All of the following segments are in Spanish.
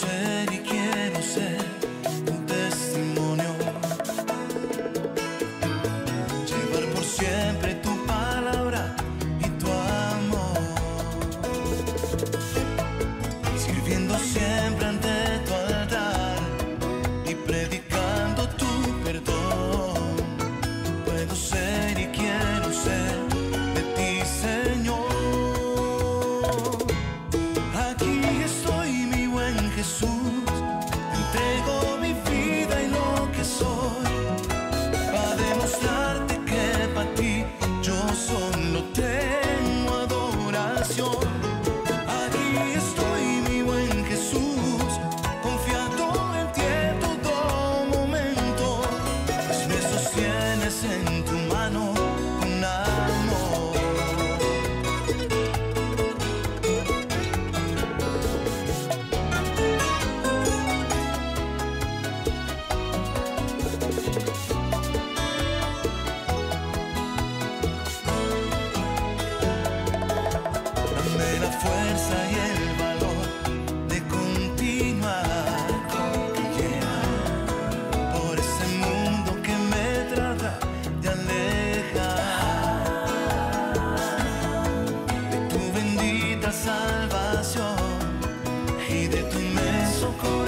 sé ni quiero ser un testimonio. Llevar por siempre tu palabra y tu amor. Sirviendo siempre. canción. Y de tu inmenso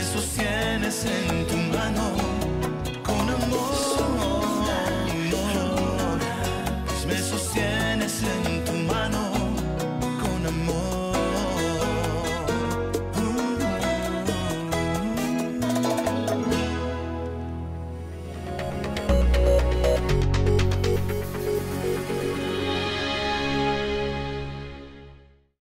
y sostienes en